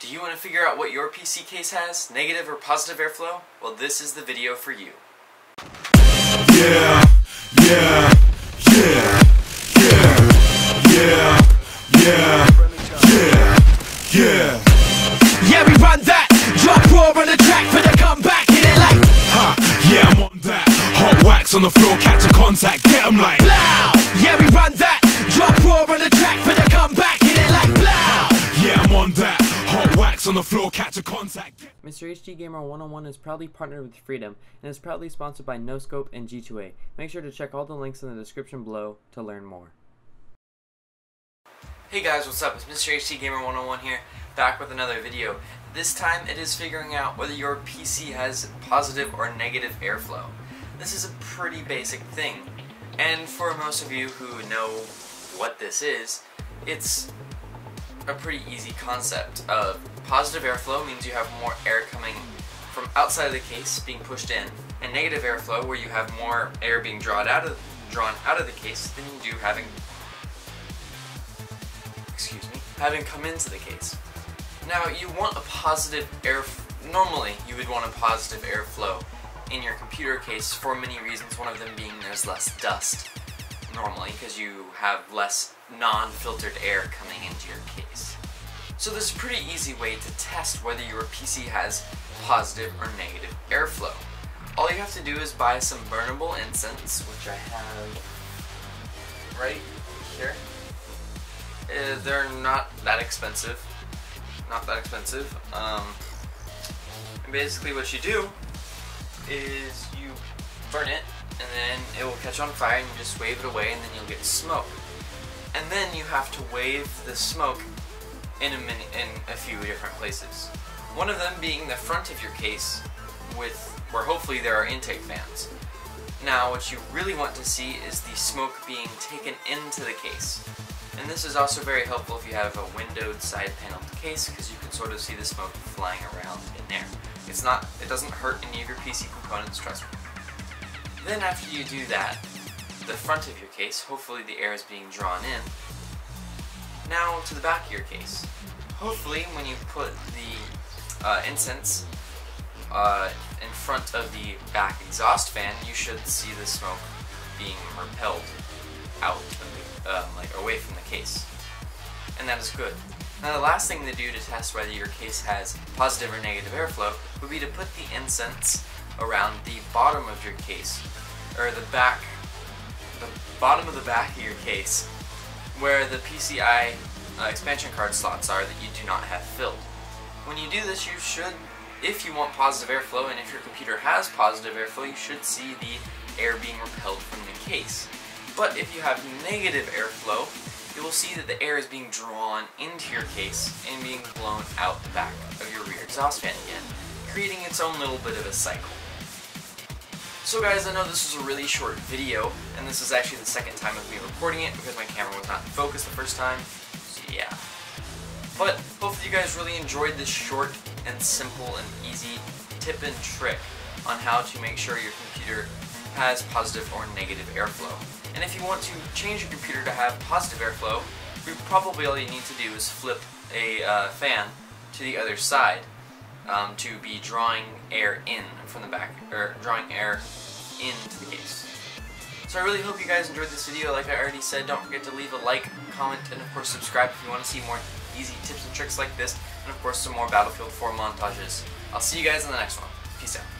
Do you want to figure out what your PC case has, negative or positive airflow? Well, this is the video for you. Yeah, yeah, yeah, yeah, yeah, yeah, yeah, yeah. Yeah, we run that. Drop raw on the track for the comeback. Hit it like Ha, yeah, I'm on that. Hot wax on the floor, the floor, catch a contact. Mr. HD Gamer 101 is proudly partnered with Freedom and is proudly sponsored by NoScope and G2A. Make sure to check all the links in the description below to learn more. Hey guys, what's up? It's Mr. HD Gamer 101 here, back with another video. This time it is figuring out whether your PC has positive or negative airflow. This is a pretty basic thing, and for most of you who know what this is, it's a pretty easy concept. Uh, positive airflow means you have more air coming from outside of the case being pushed in, and negative airflow where you have more air being drawn out of drawn out of the case than you do having excuse me, having come into the case. Now, you want a positive air. Normally, you would want a positive airflow in your computer case for many reasons. One of them being there's less dust normally because you have less non-filtered air coming into your case. So there's a pretty easy way to test whether your PC has positive or negative airflow. All you have to do is buy some burnable incense, which I have right here. Uh, they're not that expensive. Not that expensive. Um, and basically, what you do is you burn it, and then it will catch on fire, and you just wave it away, and then you'll get smoke. And then you have to wave the smoke in a mini, in a few different places. One of them being the front of your case, with where hopefully there are intake fans. Now, what you really want to see is the smoke being taken into the case. And this is also very helpful if you have a windowed side panel case because you can sort of see the smoke flying around in there. It's not, it doesn't hurt any of your PC components, trust me. Then after you do that, the front of your case, hopefully the air is being drawn in. Now to the back of your case. Hopefully when you put the uh, incense uh, in front of the back exhaust fan, you should see the smoke being repelled out, the, um, like away from the case. And that is good. Now the last thing to do to test whether your case has positive or negative airflow would be to put the incense around the bottom of your case, or the back, the bottom of the back of your case, where the PCI uh, expansion card slots are that you do not have filled. When you do this, you should, if you want positive airflow, and if your computer has positive airflow, you should see the air being repelled from the case. But if you have negative airflow, you will see that the air is being drawn into your case and being blown out the back of your rear exhaust fan again, creating its own little bit of a cycle. So guys, I know this was a really short video, and this is actually the second time of me recording it because my camera was not in focus the first time, so yeah. But hopefully you guys really enjoyed this short and simple and easy tip and trick on how to make sure your computer has positive or negative airflow. And if you want to change your computer to have positive airflow, we probably all you need to do is flip a uh, fan to the other side um, to be drawing air in from the back, or drawing air into the case. So I really hope you guys enjoyed this video. Like I already said, don't forget to leave a like, comment, and of course subscribe if you want to see more easy tips and tricks like this, and of course some more Battlefield 4 montages. I'll see you guys in the next one. Peace out.